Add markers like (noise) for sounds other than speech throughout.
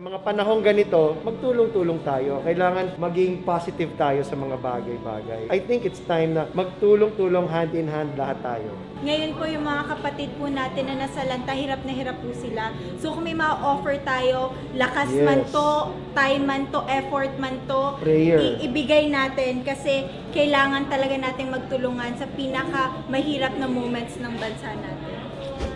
mga panahong ganito, magtulong-tulong tayo. Kailangan maging positive tayo sa mga bagay-bagay. I think it's time na magtulong-tulong hand in hand lahat tayo. Ngayon po yung mga kapatid po natin na nasa lanta, hirap na hirap po sila. So kung may ma-offer tayo, lakas Yes. man to, time man to, effort man to, Prayer. ibigay natin kasi kailangan talaga nating magtulungan sa pinaka mahirap na moments ng bansa natin.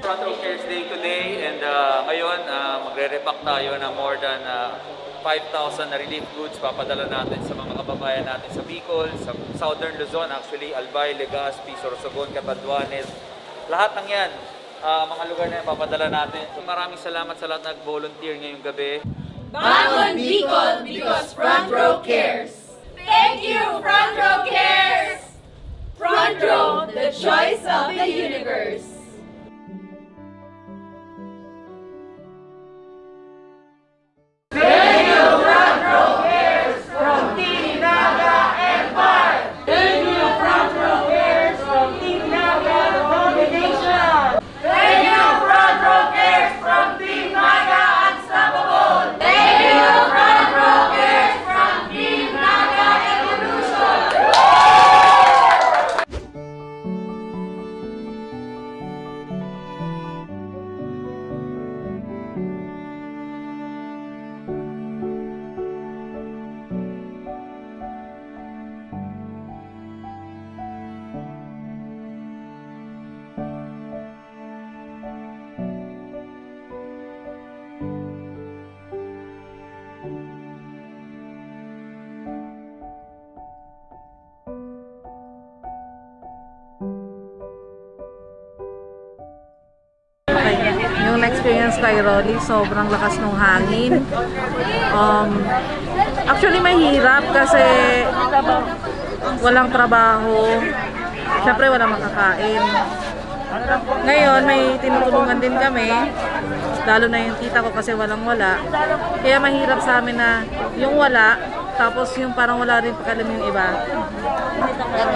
Front Row Cares Day today and uh, ngayon uh, magre-repack tayo ng more than uh, 5,000 na relief goods papadala natin sa mga kababayan natin sa Bicol, sa Southern Luzon actually, Albay, Legazpi, Sorsogon, Catanduanes. Lahat ng yan, uh, mga lugar na yan papadala natin. So, maraming salamat sa lahat nag-volunteer ngayong gabi. Bangon Bicol because Front Row cares. Thank you, Front Row cares. Front Row, the choice of the universe. Experience kay Rolly, sobrang lakas ng hangin. Um, actually, mahirap kasi walang trabaho. Siyempre, walang makakain. Ngayon, may tinutulungan din kami. Lalo na yung tita ko kasi walang wala. Kaya mahirap sa amin na yung wala, tapos yung parang wala rin pakalam yung iba.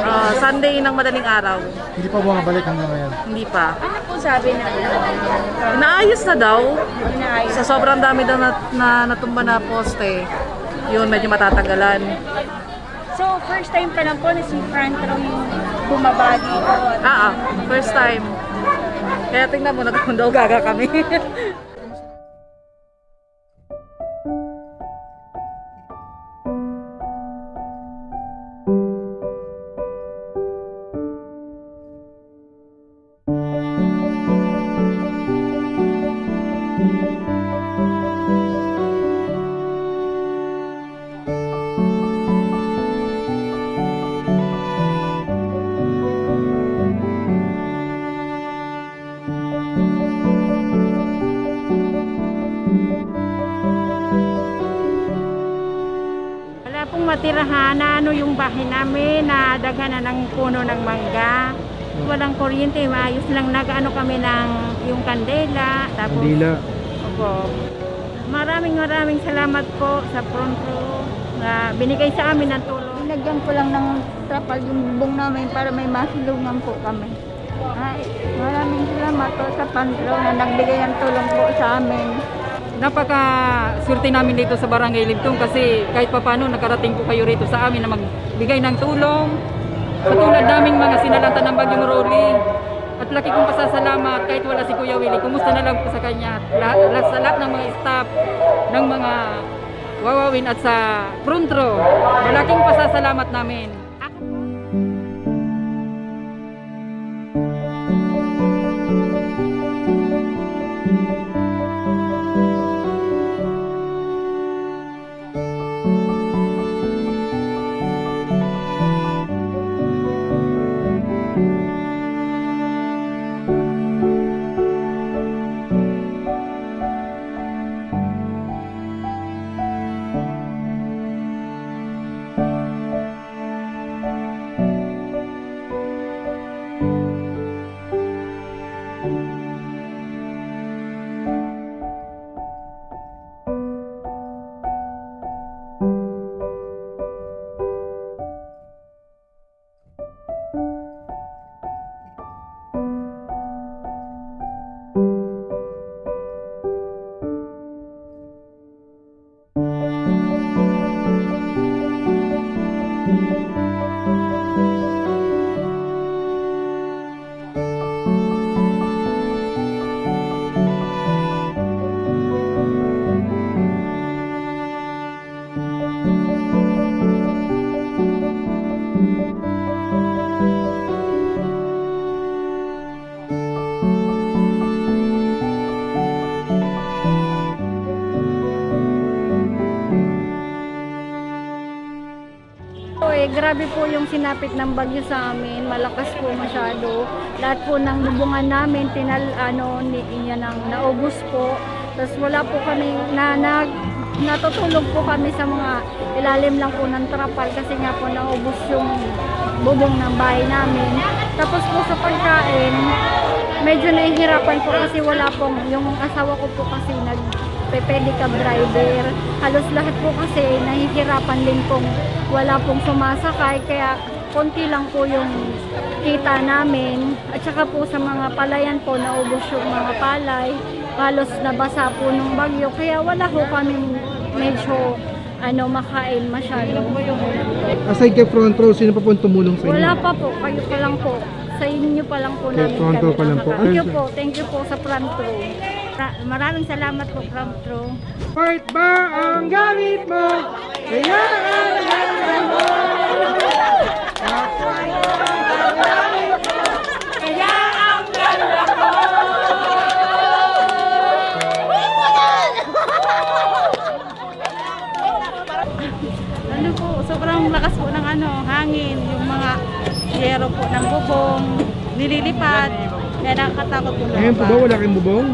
Ah, Sunday ng madaling araw. Hindi pa bumabalik hanggang ngayon. Hindi pa. Ano po sabi na Inaayos na daw. Sa sobrang dami daw na, na natumba na poste, yun medyo matatagalan. So, first time pa lang po na si Frank Row yung bumabagi po. Ah, ah, first time. Kaya tingnan mo, nagpundaw gaga kami. (laughs) Na ano yung bahay namin na daghan na ng puno ng mangga. Walang kuryente, maayos lang nag-ano kami ng yung kandela. Tapos, Dila. Opo. Maraming maraming salamat po sa front row na binigay sa amin ng tulong. Nagyan ko lang ng trapal yung bubong namin para may masilungan po kami. Ay, maraming salamat po sa pantro na nagbigay ng tulong po sa amin. Napaka swerte namin dito sa Barangay Libtong kasi kahit papano nakarating po kayo rito sa amin na magbigay ng tulong. Katulad naming mga sinalanta ng Bagyong Rolly. At laki kong pasasalamat kahit wala si Kuya Willie. Kumusta na lang po sa kanya. Lahat, lahat, sa lahat ng mga staff, ng mga wawawin at sa front row. Malaking pasasalamat namin. Grabe po yung sinapit ng bagyo sa amin. Malakas po masyado. Lahat po ng lubungan namin, tinal, ano, ni, niya nang naubos po. Tapos wala po kami, na, nag, natutulog po kami sa mga ilalim lang po ng trapal kasi nga po naubos yung bubong ng bahay namin. Tapos po sa pagkain, medyo nahihirapan po kasi wala pong, yung asawa ko po kasi nag pedicab driver. Halos lahat po kasi nahihirapan din pong wala pong sumasakay kaya konti lang po yung kita namin. At saka po sa mga palayan po naubos yung mga palay. Halos nabasa po nung bagyo kaya wala po kami medyo ano makain masyado. Aside kay front row, sino pa po ang tumulong sa inyo? Wala pa po, kayo pa lang po. Sa inyo pa lang po namin front row pa lang po. Thank you po, thank you po sa front row. Ra- Maraming salamat po front row. Part ba ang gamit mo? Kailangan mo. Ano po, sobrang lakas po ng ano, hangin, yung mga yero po ng bubong, nililipad, kaya nakakatakot po Ngayon po ba wala kayong bubong?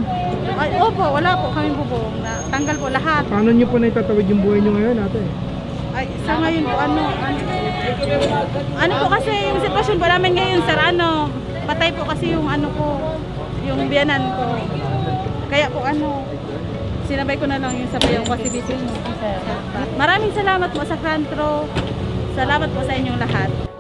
Ay, opo, wala po kami bubong, na, tanggal po lahat. Paano niyo po naitatawid yung buhay niyo ngayon ate? Ay, sa ngayon po, ano, ano, ano po kasi yung sitwasyon po namin ngayon, sir, ano, patay po kasi yung ano ko, yung biyanan ko. Kaya po ano, sinabay ko na lang yung sabay yung kasi busy mo. Maraming salamat po sa front row. Salamat po sa inyong lahat.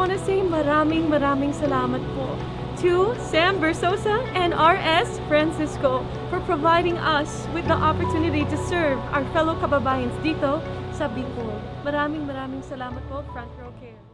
Want to say maraming maraming salamat po to Sam Versosa and RS Francisco for providing us with the opportunity to serve our fellow kababayans dito sa Bicol. Maraming maraming salamat po, Front Row Cares.